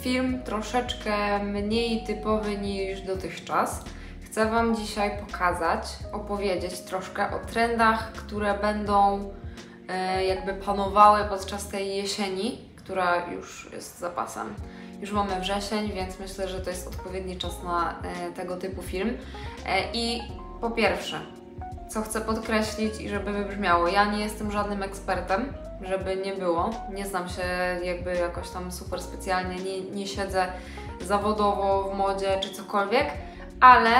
Film troszeczkę mniej typowy niż dotychczas. Chcę Wam dzisiaj pokazać, opowiedzieć troszkę o trendach, które będą e, jakby panowały podczas tej jesieni, która już jest zapasem. Już mamy wrzesień, więc myślę, że to jest odpowiedni czas na e, tego typu film. E, I po pierwsze, co chcę podkreślić i żeby wybrzmiało, ja nie jestem żadnym ekspertem, żeby nie było. Nie znam się jakby jakoś tam super specjalnie, nie, nie siedzę zawodowo w modzie czy cokolwiek, ale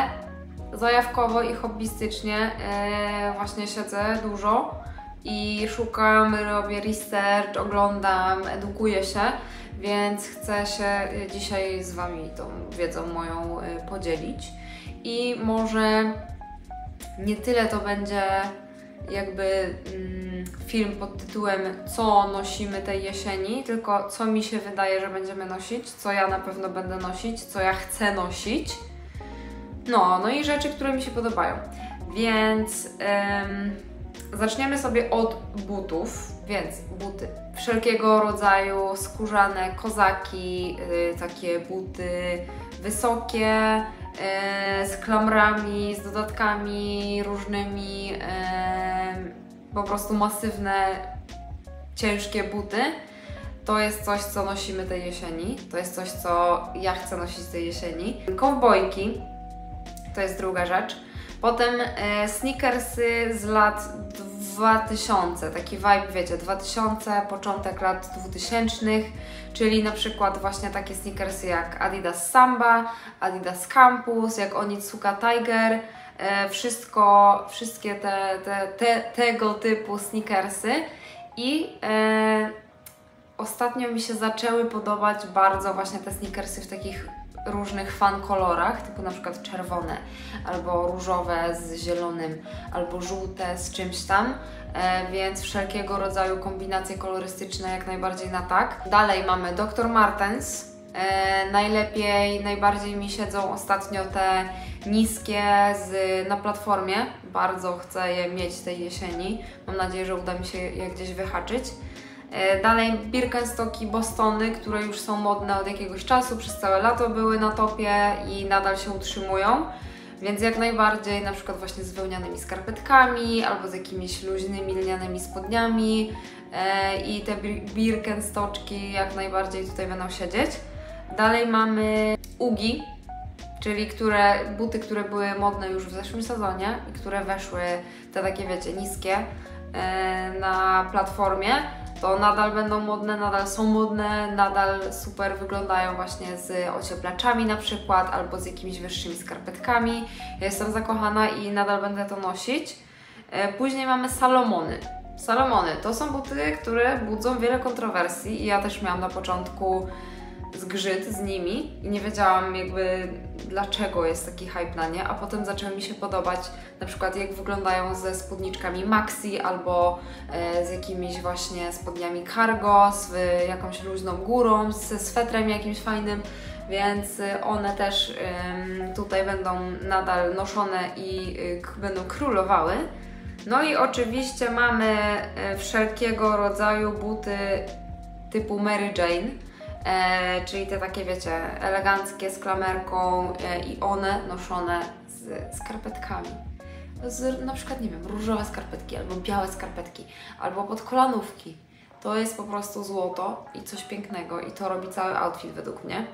zajawkowo i hobbystycznie e, właśnie siedzę dużo i szukam, robię research, oglądam, edukuję się, więc chcę się dzisiaj z Wami tą wiedzą moją e, podzielić. I może nie tyle to będzie jakby mm, film pod tytułem Co nosimy tej jesieni, tylko co mi się wydaje, że będziemy nosić, co ja na pewno będę nosić, co ja chcę nosić. No, no i rzeczy, które mi się podobają. Więc ym, zaczniemy sobie od butów, więc buty wszelkiego rodzaju, skórzane, kozaki, yy, takie buty wysokie, z klamrami, z dodatkami różnymi, po prostu masywne, ciężkie buty. To jest coś, co nosimy tej jesieni. To jest coś, co ja chcę nosić tej jesieni. Kowbojki to jest druga rzecz. Potem e, sneakersy z lat 2000, taki vibe, wiecie, 2000, początek lat 2000, czyli na przykład właśnie takie sneakersy jak Adidas Samba, Adidas Campus, jak Onitsuka Tiger, e, wszystko, wszystkie te, te, te, tego typu sneakersy. I e, ostatnio mi się zaczęły podobać bardzo właśnie te sneakersy w takich różnych fan kolorach, typu na przykład czerwone, albo różowe z zielonym, albo żółte z czymś tam, e, więc wszelkiego rodzaju kombinacje kolorystyczne jak najbardziej na tak. Dalej mamy Dr. Martens. E, najlepiej, najbardziej mi siedzą ostatnio te niskie z, na platformie. Bardzo chcę je mieć tej jesieni. Mam nadzieję, że uda mi się je gdzieś wyhaczyć. E, dalej Birkenstocki, Bostony, które już są modne od jakiegoś czasu, przez całe lato były na topie i nadal się utrzymują. Więc jak najbardziej na przykład właśnie z wełnianymi skarpetkami albo z jakimiś luźnymi lnianymi spodniami e, i te Birkenstoczki jak najbardziej tutaj będą siedzieć. Dalej mamy Ugi, czyli które, buty, które były modne już w zeszłym sezonie i które weszły, te takie wiecie, niskie e, na platformie to nadal będą modne, nadal są modne, nadal super wyglądają właśnie z ocieplaczami na przykład, albo z jakimiś wyższymi skarpetkami. Ja jestem zakochana i nadal będę to nosić. E, później mamy Salomony. Salomony to są buty, które budzą wiele kontrowersji i ja też miałam na początku zgrzyt z nimi i nie wiedziałam jakby dlaczego jest taki hype na nie, a potem zaczęły mi się podobać na przykład jak wyglądają ze spódniczkami maxi albo e, z jakimiś właśnie spodniami cargo, z e, jakąś luźną górą, ze swetrem jakimś fajnym, więc e, one też tutaj będą nadal noszone i e, będą królowały. No i oczywiście mamy wszelkiego rodzaju buty typu Mary Jane, e, czyli te takie, wiecie, eleganckie z klamerką e, i one noszone z skarpetkami. Z, na przykład, nie wiem, różowe skarpetki albo białe skarpetki, albo podkolanówki. To jest po prostu złoto i coś pięknego i to robi cały outfit według mnie.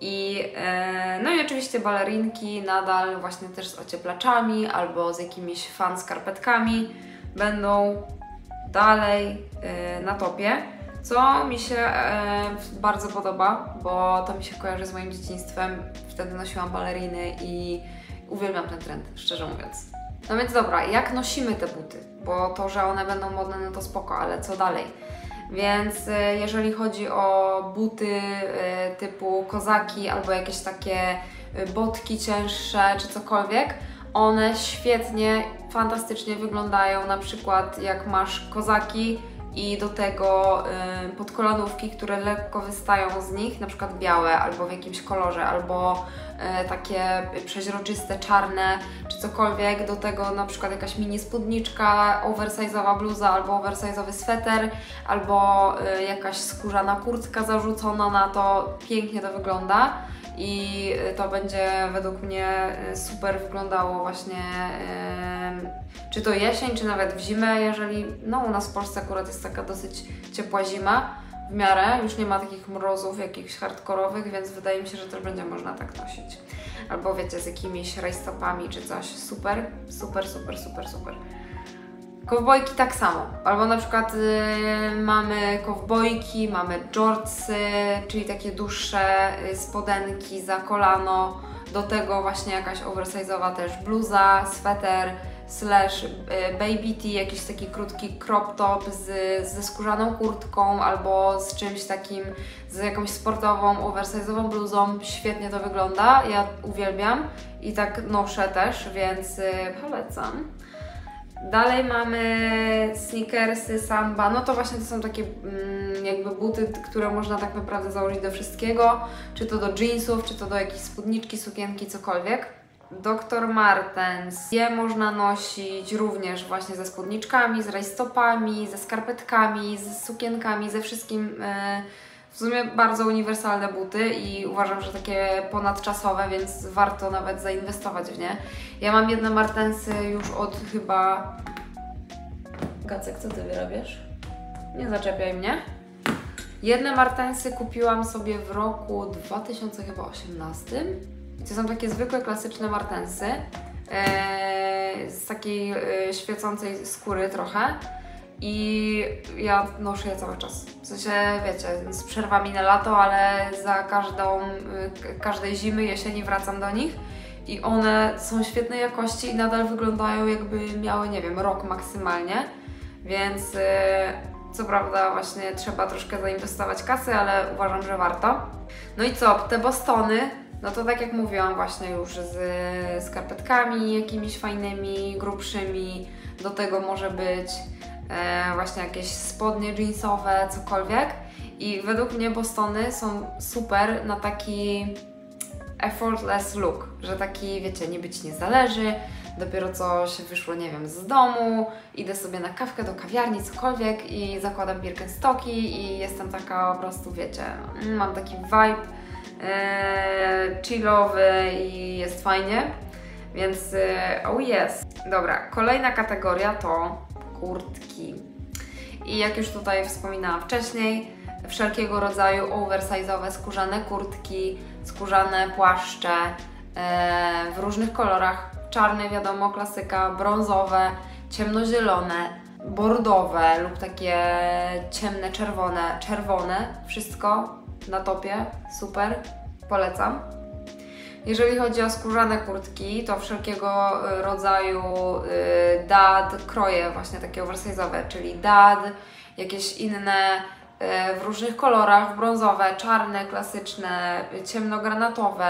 I, e, no i oczywiście balerinki nadal właśnie też z ocieplaczami albo z jakimiś fan skarpetkami będą dalej e, na topie co mi się e, bardzo podoba, bo to mi się kojarzy z moim dzieciństwem. Wtedy nosiłam baleriny i uwielbiam ten trend, szczerze mówiąc. No więc dobra, jak nosimy te buty? Bo to, że one będą modne, no to spoko, ale co dalej? Więc e, jeżeli chodzi o buty e, typu kozaki albo jakieś takie e, botki cięższe czy cokolwiek, one świetnie, fantastycznie wyglądają. Na przykład jak masz kozaki i do tego y, podkolanówki, które lekko wystają z nich, na przykład białe albo w jakimś kolorze, albo y, takie przeźroczyste, czarne czy cokolwiek. Do tego na przykład jakaś mini spódniczka, oversize'owa bluza albo oversize'owy sweter, albo y, jakaś skórzana kurtka zarzucona na to. Pięknie to wygląda i to będzie według mnie super wyglądało właśnie czy to jesień, czy nawet w zimę, jeżeli no u nas w Polsce akurat jest taka dosyć ciepła zima w miarę, już nie ma takich mrozów jakichś hardkorowych, więc wydaje mi się, że też będzie można tak nosić. Albo wiecie, z jakimiś rajstopami czy coś. Super, super, super, super, super. Kowbojki tak samo. Albo na przykład y, mamy kowbojki, mamy jortsy, czyli takie dłuższe y, spodenki za kolano. Do tego właśnie jakaś oversize'owa też bluza, sweter, slash y, baby tee, jakiś taki krótki crop top z, ze skórzaną kurtką albo z czymś takim, z jakąś sportową, oversize'ową bluzą. Świetnie to wygląda, ja uwielbiam i tak noszę też, więc y, polecam. Dalej mamy sneakersy, samba, no to właśnie to są takie mm, jakby buty, które można tak naprawdę założyć do wszystkiego, czy to do jeansów, czy to do jakiejś spódniczki, sukienki, cokolwiek. Dr. Martens. Je można nosić również właśnie ze spódniczkami, z rajstopami, ze skarpetkami, z sukienkami, ze wszystkim. E, w sumie bardzo uniwersalne buty i uważam, że takie ponadczasowe, więc warto nawet zainwestować w nie. Ja mam jedne Martensy już od chyba... Gacek, co Ty wyrabiasz? Nie zaczepiaj mnie. Jedne Martensy kupiłam sobie w roku 2018 to są takie zwykłe, klasyczne martensy e, z takiej e, świecącej skóry trochę. I ja noszę je cały czas. W sensie, wiecie, z przerwami na lato, ale za każdą, każdej zimy, jesieni wracam do nich. I one są świetnej jakości i nadal wyglądają jakby miały, nie wiem, rok maksymalnie. Więc co prawda właśnie trzeba troszkę zainwestować kasy, ale uważam, że warto. No i co, te Bostony no to tak jak mówiłam właśnie już z skarpetkami jakimiś fajnymi, grubszymi, do tego może być e, właśnie jakieś spodnie jeansowe, cokolwiek. I według mnie Bostony są super na taki effortless look, że taki, wiecie, nie być nie zależy, dopiero co się wyszło, nie wiem, z domu, idę sobie na kawkę do kawiarni, cokolwiek i zakładam Birkenstocki i jestem taka po prostu, wiecie, mam taki vibe e, chillowy i jest fajnie. Więc e, oh yes. Dobra, kolejna kategoria to kurtki. I jak już tutaj wspominałam wcześniej, wszelkiego rodzaju oversize'owe skórzane kurtki, skórzane płaszcze e, w różnych kolorach. Czarne, wiadomo, klasyka, brązowe, ciemnozielone, bordowe lub takie ciemne, czerwone, czerwone, wszystko na topie, super, polecam. Jeżeli chodzi o skórzane kurtki, to wszelkiego y, rodzaju y, dad, kroje właśnie takie oversize'owe, czyli dad, jakieś inne y, w różnych kolorach, brązowe, czarne, klasyczne, ciemnogranatowe,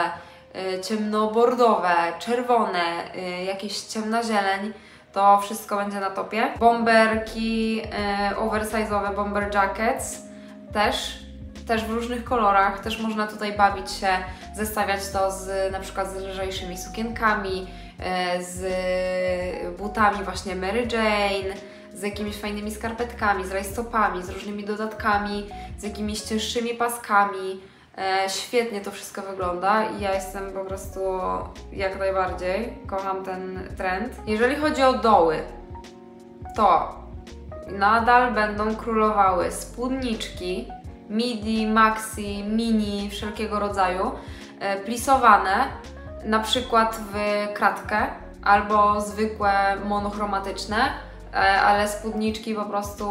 ciemnobordowe, czerwone, jakieś ciemna zieleń, to wszystko będzie na topie. Bomberki, oversize'owe bomber jackets też też w różnych kolorach, też można tutaj bawić się, zestawiać to z na przykład z lżejszymi sukienkami, e, z butami właśnie Mary Jane, z jakimiś fajnymi skarpetkami, z rajstopami, z różnymi dodatkami, z jakimiś cięższymi paskami. E, świetnie to wszystko wygląda i ja jestem po prostu jak najbardziej, kocham ten trend. Jeżeli chodzi o doły, to nadal będą królowały spódniczki, midi, maxi, mini, wszelkiego rodzaju, e, plisowane, na przykład w kratkę albo zwykłe monochromatyczne, e, ale spódniczki po prostu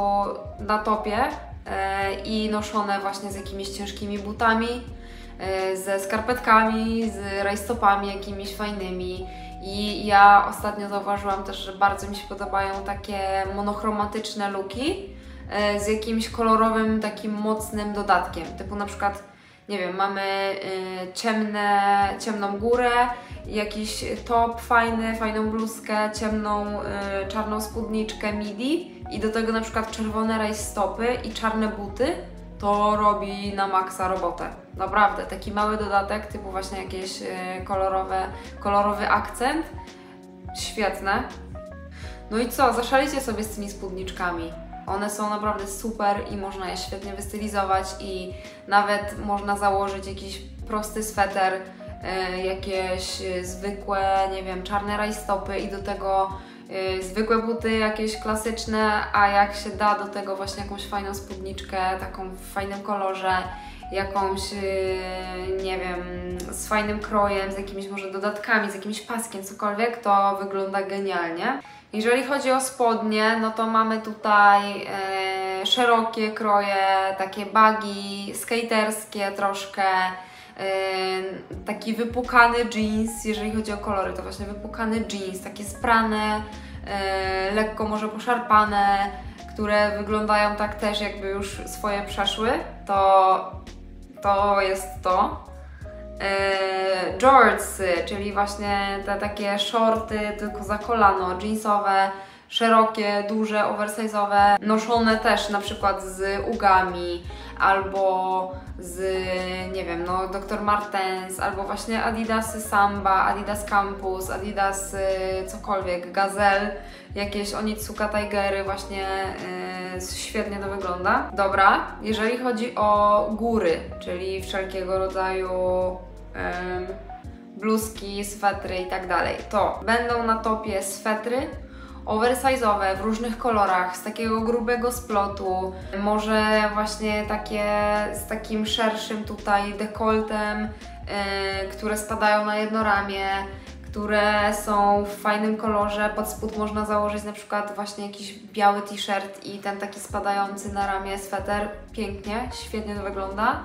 na topie e, i noszone właśnie z jakimiś ciężkimi butami, ze skarpetkami, z rajstopami jakimiś fajnymi. I ja ostatnio zauważyłam też, że bardzo mi się podobają takie monochromatyczne looki, E, z jakimś kolorowym, takim mocnym dodatkiem. Typu na przykład, nie wiem, mamy y, ciemne, ciemną górę, jakiś top fajny, fajną bluzkę, ciemną, y, czarną spódniczkę midi i do tego na przykład czerwone rajstopy i czarne buty, to robi na maksa robotę. Naprawdę, taki mały dodatek, typu właśnie jakieś e, kolorowe, kolorowy akcent. Świetne. No i co, zaszalicie sobie z tymi spódniczkami. One są naprawdę super i można je świetnie wystylizować i nawet można założyć jakiś prosty sweter, e, jakieś e, zwykłe, nie wiem, czarne rajstopy i do tego e, zwykłe buty jakieś klasyczne, a jak się da do tego właśnie jakąś fajną spódniczkę, taką w fajnym kolorze, jakąś, nie wiem, z fajnym krojem, z jakimiś może dodatkami, z jakimś paskiem, cokolwiek, to wygląda genialnie. Jeżeli chodzi o spodnie, no to mamy tutaj e, szerokie kroje, takie bagi, skaterskie troszkę, e, taki wypukany jeans, jeżeli chodzi o kolory, to właśnie wypukany jeans, takie sprane, e, lekko może poszarpane, które wyglądają tak też jakby już swoje przeszły, to to jest to. Jortsy, czyli właśnie te takie shorty tylko za kolano, jeansowe, szerokie, duże, oversize'owe, noszone też na przykład z ugami albo z, nie wiem, no Dr. Martens, albo właśnie Adidasy Samba, Adidas Campus, Adidas cokolwiek, Gazelle, jakieś Onitsuka Tigery, właśnie yy, świetnie to wygląda. Dobra, jeżeli chodzi o góry, czyli wszelkiego rodzaju bluzki, swetry i tak dalej, to będą na topie swetry, oversize'owe w różnych kolorach, z takiego grubego splotu, może właśnie takie z takim szerszym tutaj dekoltem, yy, które spadają na jedno ramię, które są w fajnym kolorze. Pod spód można założyć na przykład właśnie jakiś biały t-shirt i ten taki spadający na ramię sweter. Pięknie, świetnie to wygląda.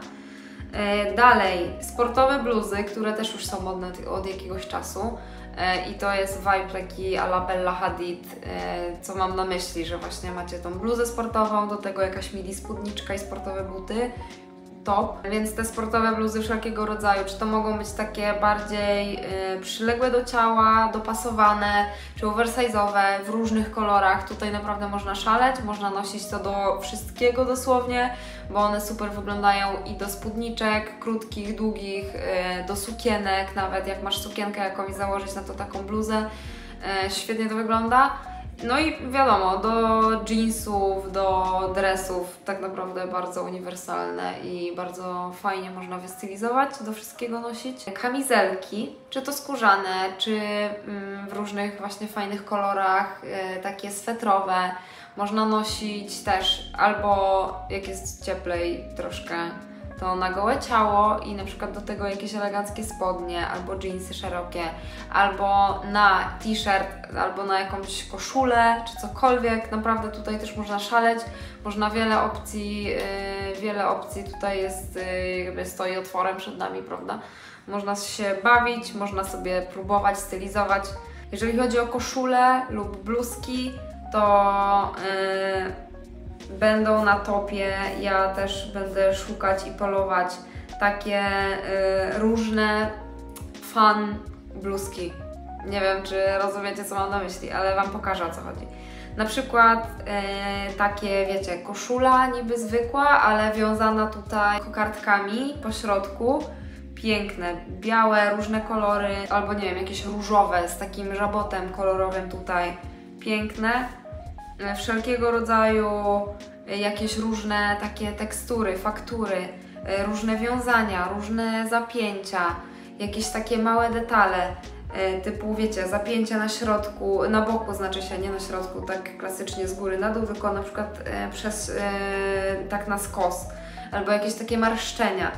E, dalej, sportowe bluzy, które też już są modne od jakiegoś czasu. E, I to jest vibe taki a la Bella Hadid, e, co mam na myśli, że właśnie macie tą bluzę sportową, do tego jakaś midi spódniczka i sportowe buty top, więc te sportowe bluzy wszelkiego rodzaju, czy to mogą być takie bardziej y, przyległe do ciała, dopasowane, czy oversize'owe w różnych kolorach. Tutaj naprawdę można szaleć, można nosić to do wszystkiego dosłownie, bo one super wyglądają i do spódniczek, krótkich, długich, y, do sukienek, nawet jak masz sukienkę jakąś założyć na to taką bluzę, y, świetnie to wygląda. No i wiadomo, do jeansów, do dresów tak naprawdę bardzo uniwersalne i bardzo fajnie można wystylizować, do wszystkiego nosić. Kamizelki, czy to skórzane, czy mm, w różnych właśnie fajnych kolorach, e, takie swetrowe, można nosić też albo jak jest cieplej troszkę na gołe ciało i na przykład do tego jakieś eleganckie spodnie, albo jeansy szerokie, albo na t-shirt, albo na jakąś koszulę, czy cokolwiek. Naprawdę tutaj też można szaleć, można wiele opcji, yy, wiele opcji tutaj jest, yy, jakby stoi otworem przed nami, prawda? Można się bawić, można sobie próbować, stylizować. Jeżeli chodzi o koszule lub bluzki, to yy, będą na topie. Ja też będę szukać i polować takie y, różne fan bluzki. Nie wiem, czy rozumiecie, co mam na myśli, ale Wam pokażę, o co chodzi. Na przykład y, takie, wiecie, koszula niby zwykła, ale wiązana tutaj kokardkami po środku. Piękne, białe, różne kolory, albo nie wiem, jakieś różowe z takim żabotem kolorowym tutaj. Piękne wszelkiego rodzaju e, jakieś różne takie tekstury, faktury, e, różne wiązania, różne zapięcia, jakieś takie małe detale, typu wiecie, zapięcia na środku, na boku znaczy się, nie na środku, tak klasycznie z góry na dół, tylko na przykład przez, tak na skos, albo jakieś takie marszczenia.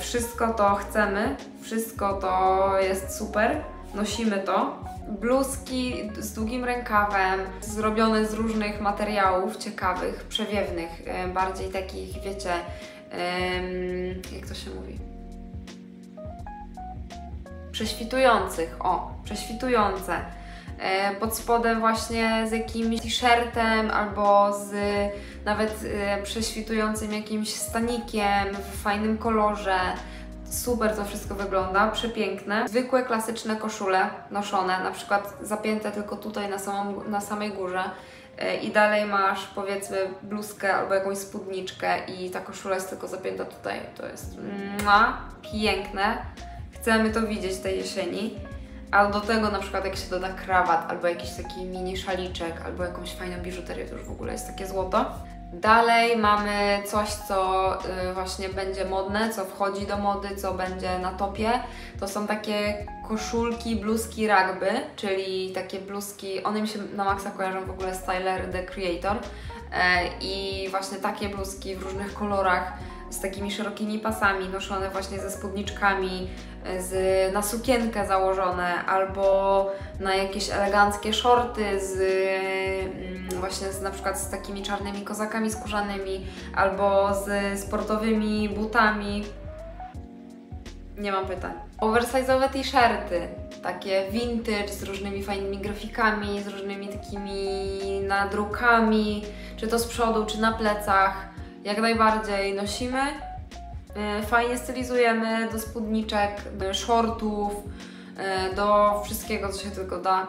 Wszystko to chcemy, wszystko to jest super, nosimy to, bluzki z długim rękawem, zrobione z różnych materiałów ciekawych, przewiewnych, e, bardziej takich, wiecie, jak to się mówi? Prześwitujących, o, prześwitujące. E, pod spodem właśnie z jakimś t-shirtem albo z nawet e, prześwitującym jakimś stanikiem w fajnym kolorze Super to wszystko wygląda, przepiękne. Zwykłe, klasyczne koszule noszone, na przykład zapięte tylko tutaj na, samą, na samej górze. E, I dalej masz powiedzmy bluzkę albo jakąś spódniczkę i ta koszula jest tylko zapięta tutaj. To jest mua, piękne. Chcemy to widzieć tej jesieni. A do tego na przykład jak się doda krawat albo jakiś taki mini szaliczek albo jakąś fajną biżuterię, to już w ogóle jest takie złoto. Dalej mamy coś, co y, właśnie będzie modne, co wchodzi do mody, co będzie na topie. To są takie koszulki, bluzki rugby, czyli takie bluzki, one mi się na maksa kojarzą w ogóle z The Creator. E, I właśnie takie bluzki w różnych kolorach z takimi szerokimi pasami, noszone właśnie ze spódniczkami, z, na sukienkę założone, albo na jakieś eleganckie shorty z mm, właśnie z, na przykład z takimi czarnymi kozakami skórzanymi, albo z sportowymi butami. Nie mam pytań. Oversize'owe t-shirty, takie vintage z różnymi fajnymi grafikami, z różnymi takimi nadrukami, czy to z przodu, czy na plecach jak najbardziej nosimy. E, fajnie stylizujemy do spódniczek, shortów, e, do wszystkiego, co się tylko da.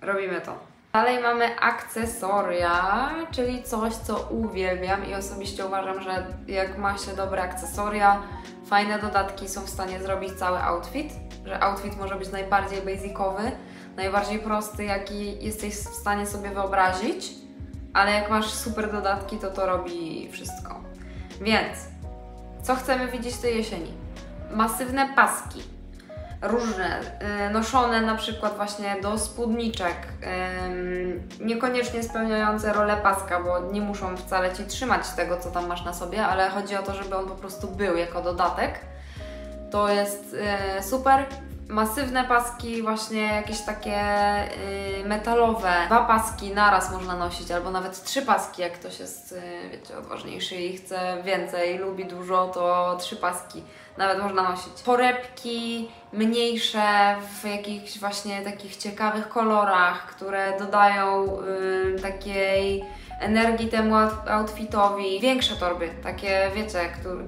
Robimy to. Dalej mamy akcesoria, czyli coś, co uwielbiam i osobiście uważam, że jak ma się dobre akcesoria, fajne dodatki są w stanie zrobić cały outfit, że outfit może być najbardziej basicowy, najbardziej prosty, jaki jesteś w stanie sobie wyobrazić, ale jak masz super dodatki, to to robi wszystko. Więc, co chcemy widzieć tej jesieni? Masywne paski, różne, yy, noszone na przykład właśnie do spódniczek, niekoniecznie spełniające rolę paska, bo nie muszą wcale Ci trzymać tego, co tam masz na sobie, ale chodzi o to, żeby on po prostu był jako dodatek. To jest yy, super masywne paski, właśnie jakieś takie yy, metalowe. Dwa paski naraz można nosić, albo nawet trzy paski, jak ktoś jest, yy, wiecie, odważniejszy i chce więcej, lubi dużo, to trzy paski nawet można nosić. Torebki mniejsze, w jakichś właśnie takich ciekawych kolorach, które dodają yy, takiej energii temu outfitowi. Większe torby, takie wiecie,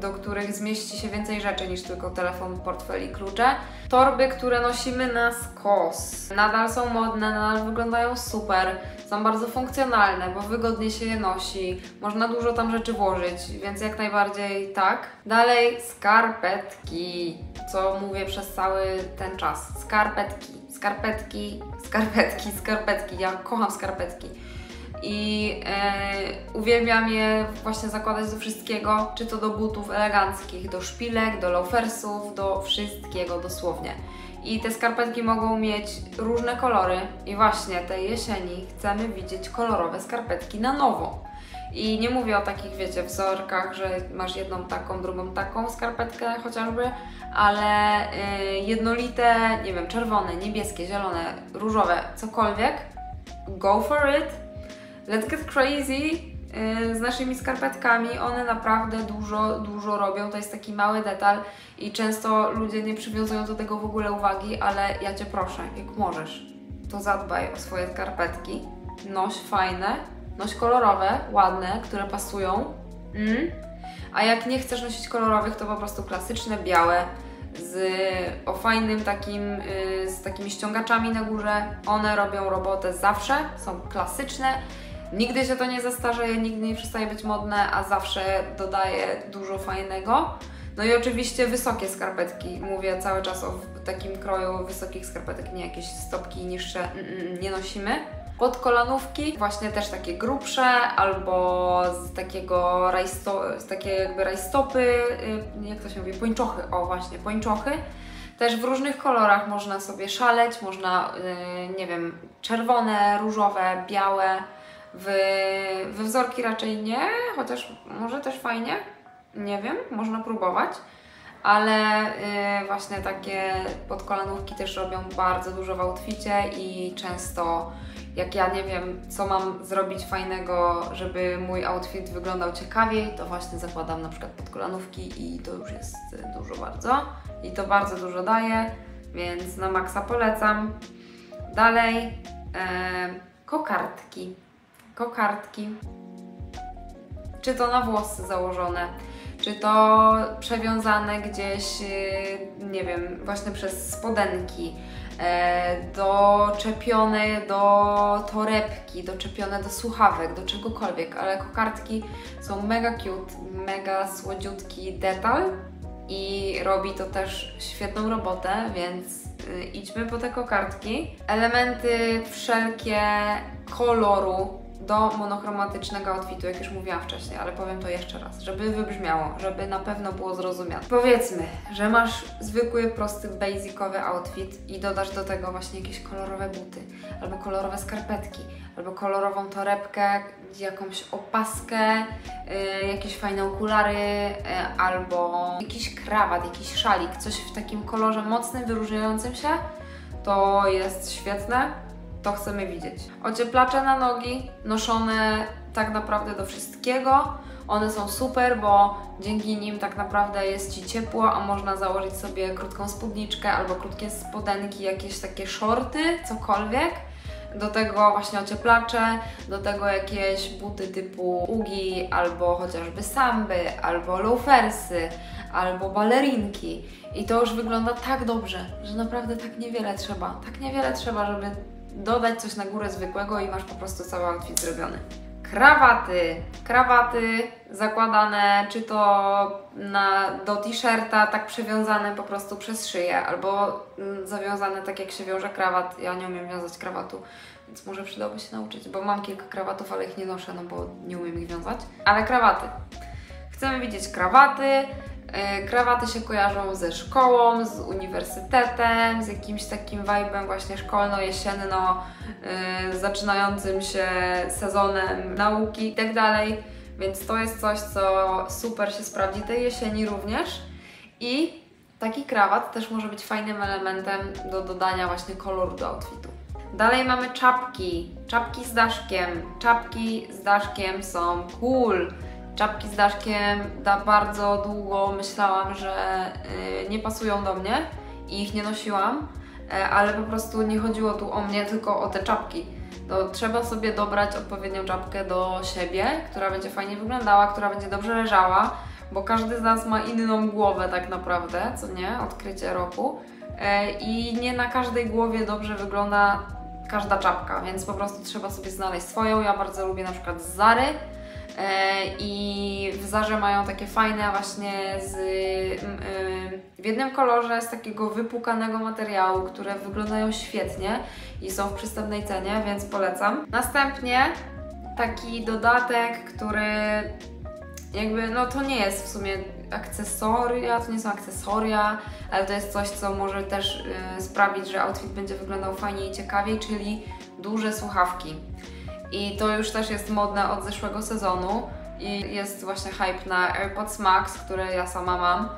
do których zmieści się więcej rzeczy niż tylko telefon, portfel i klucze. Torby, które nosimy na skos. Nadal są modne, nadal wyglądają super, są bardzo funkcjonalne, bo wygodnie się je nosi, można dużo tam rzeczy włożyć, więc jak najbardziej tak. Dalej skarpetki, co mówię przez cały ten czas. Skarpetki, skarpetki, skarpetki, skarpetki. Ja kocham skarpetki i e, uwielbiam je właśnie zakładać do wszystkiego, czy to do butów eleganckich, do szpilek, do loafersów, do wszystkiego dosłownie. I te skarpetki mogą mieć różne kolory i właśnie tej jesieni chcemy widzieć kolorowe skarpetki na nowo. I nie mówię o takich, wiecie, wzorkach, że masz jedną taką, drugą taką skarpetkę chociażby, ale y, jednolite, nie wiem, czerwone, niebieskie, zielone, różowe, cokolwiek, go for it Let's Get Crazy y, z naszymi skarpetkami, one naprawdę dużo, dużo robią. To jest taki mały detal i często ludzie nie przywiązują do tego w ogóle uwagi, ale ja Cię proszę, jak możesz, to zadbaj o swoje skarpetki. Noś fajne, noś kolorowe, ładne, które pasują. Mm. A jak nie chcesz nosić kolorowych, to po prostu klasyczne, białe, z o fajnym takim, y, z takimi ściągaczami na górze. One robią robotę zawsze, są klasyczne Nigdy się to nie zastarzeje, nigdy nie przestaje być modne, a zawsze dodaje dużo fajnego. No i oczywiście wysokie skarpetki. Mówię cały czas o takim kroju wysokich skarpetek, nie jakieś stopki niższe mm, mm, mm, nie nosimy. Podkolanówki, właśnie też takie grubsze, albo z takiego rajsto, z jakby rajstopy, y, jak to się mówi, pończochy, o właśnie, pończochy. Też w różnych kolorach można sobie szaleć, można, yy, nie wiem, czerwone, różowe, białe, we wzorki raczej nie, chociaż może też fajnie, nie wiem, można próbować. Ale y, właśnie takie podkolanówki też robią bardzo dużo w outficie i często jak ja nie wiem, co mam zrobić fajnego, żeby mój outfit wyglądał ciekawiej, to właśnie zakładam na przykład podkolanówki i to już jest dużo bardzo. I to bardzo dużo daje, więc na maksa polecam. Dalej, e, kokardki kokardki, czy to na włosy założone, czy to przewiązane gdzieś, y, nie wiem, właśnie przez spodenki, e, doczepione do torebki, doczepione do słuchawek, do czegokolwiek, ale kokardki są mega cute, mega słodziutki detal i robi to też świetną robotę, więc y, idźmy po te kokardki. Elementy wszelkie koloru do monochromatycznego outfitu, jak już mówiłam wcześniej, ale powiem to jeszcze raz, żeby wybrzmiało, żeby na pewno było zrozumiane. Powiedzmy, że masz zwykły, prosty, basicowy outfit i dodasz do tego właśnie jakieś kolorowe buty, albo kolorowe skarpetki, albo kolorową torebkę, jakąś opaskę, yy, jakieś fajne okulary, yy, albo jakiś krawat, jakiś szalik, coś w takim kolorze mocnym, wyróżniającym się, to jest świetne to chcemy widzieć. Ocieplacze na nogi, noszone tak naprawdę do wszystkiego. One są super, bo dzięki nim tak naprawdę jest Ci ciepło, a można założyć sobie krótką spódniczkę albo krótkie spodenki, jakieś takie shorty, cokolwiek. Do tego właśnie ocieplacze, do tego jakieś buty typu ugi, albo chociażby samby, albo loafersy, albo balerinki. I to już wygląda tak dobrze, że naprawdę tak niewiele trzeba. Tak niewiele trzeba, żeby dodać coś na górę zwykłego i masz po prostu cały outfit zrobiony. Krawaty. Krawaty zakładane czy to na, do t-shirta, tak przewiązane po prostu przez szyję, albo mm, zawiązane tak jak się wiąże krawat. Ja nie umiem wiązać krawatu, więc może przydałoby się nauczyć, bo mam kilka krawatów, ale ich nie noszę, no bo nie umiem ich wiązać. Ale krawaty. Chcemy widzieć krawaty, krawaty się kojarzą ze szkołą, z uniwersytetem, z jakimś takim vibe'em właśnie szkolno-jesienno, yy, zaczynającym się sezonem nauki itd. Tak Więc to jest coś, co super się sprawdzi tej jesieni również. I taki krawat też może być fajnym elementem do dodania właśnie koloru do outfitu. Dalej mamy czapki. Czapki z daszkiem. Czapki z daszkiem są cool czapki z daszkiem da bardzo długo myślałam, że y, nie pasują do mnie i ich nie nosiłam, e, ale po prostu nie chodziło tu o mnie, tylko o te czapki. To trzeba sobie dobrać odpowiednią czapkę do siebie, która będzie fajnie wyglądała, która będzie dobrze leżała, bo każdy z nas ma inną głowę tak naprawdę, co nie? Odkrycie roku. E, I nie na każdej głowie dobrze wygląda każda czapka, więc po prostu trzeba sobie znaleźć swoją. Ja bardzo lubię na przykład Zary, i w Zarze mają takie fajne właśnie z, w jednym kolorze z takiego wypukanego materiału, które wyglądają świetnie i są w przystępnej cenie, więc polecam. Następnie taki dodatek, który jakby, no to nie jest w sumie akcesoria, to nie są akcesoria, ale to jest coś, co może też y, sprawić, że outfit będzie wyglądał fajniej i ciekawiej, czyli duże słuchawki. I to już też jest modne od zeszłego sezonu i jest właśnie hype na AirPods Max, które ja sama mam.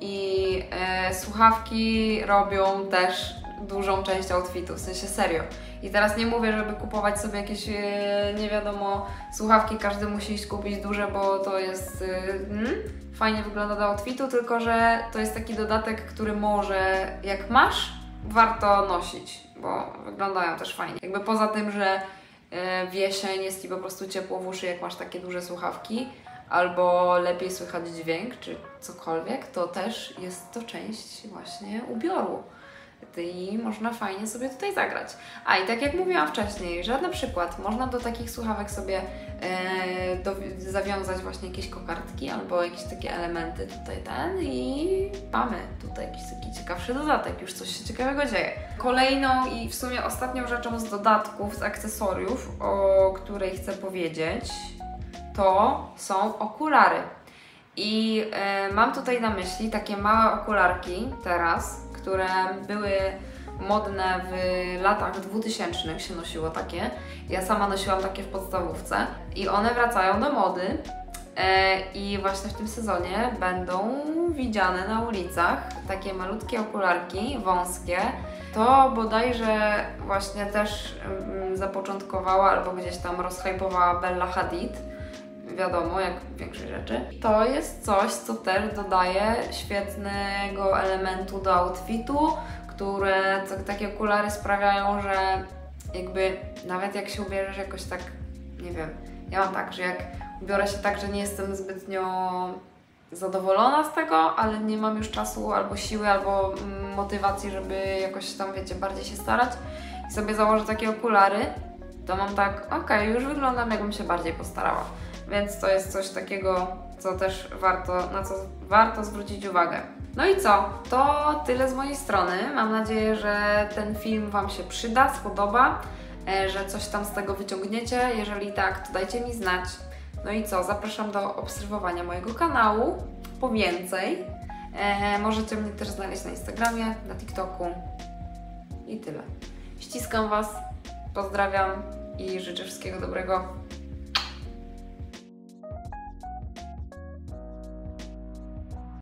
I e, słuchawki robią też dużą część outfitu, w sensie serio. I teraz nie mówię, żeby kupować sobie jakieś, e, nie wiadomo, słuchawki, każdy musi iść kupić duże, bo to jest, e, hmm, fajnie wygląda do outfitu, tylko że to jest taki dodatek, który może, jak masz, warto nosić, bo wyglądają też fajnie. Jakby poza tym, że E, w jesień jest Ci po prostu ciepło w uszy, jak masz takie duże słuchawki, albo lepiej słychać dźwięk, czy cokolwiek, to też jest to część właśnie ubioru. I można fajnie sobie tutaj zagrać. A i tak jak mówiłam wcześniej, że na przykład można do takich słuchawek sobie e, do, zawiązać właśnie jakieś kokardki albo jakieś takie elementy tutaj ten i mamy tutaj jakiś taki ciekawszy dodatek, już coś się ciekawego dzieje. Kolejną i w sumie ostatnią rzeczą z dodatków, z akcesoriów, o której chcę powiedzieć, to są okulary. I e, mam tutaj na myśli takie małe okularki teraz, które były modne w latach 2000 się nosiło takie. Ja sama nosiłam takie w podstawówce i one wracają do mody. E, I właśnie w tym sezonie będą widziane na ulicach takie malutkie okularki, wąskie. To bodajże właśnie też mm, zapoczątkowała albo gdzieś tam rozhypowała Bella Hadid wiadomo, jak większość rzeczy. To jest coś, co też dodaje świetnego elementu do outfitu, które to, takie okulary sprawiają, że jakby nawet jak się ubierzesz jakoś tak, nie wiem, ja mam tak, że jak ubiorę się tak, że nie jestem zbytnio zadowolona z tego, ale nie mam już czasu albo siły, albo mm, motywacji, żeby jakoś tam, wiecie, bardziej się starać i sobie założę takie okulary, to mam tak, okej, już wyglądam jakbym się bardziej postarała. Więc to jest coś takiego, co też warto, na co warto zwrócić uwagę. No i co? To tyle z mojej strony. Mam nadzieję, że ten film Wam się przyda, spodoba, e, że coś tam z tego wyciągniecie. Jeżeli tak, to dajcie mi znać. No i co? Zapraszam do obserwowania mojego kanału po więcej. E, możecie mnie też znaleźć na Instagramie, na TikToku i tyle. Ściskam Was, pozdrawiam i życzę wszystkiego dobrego.